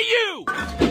you!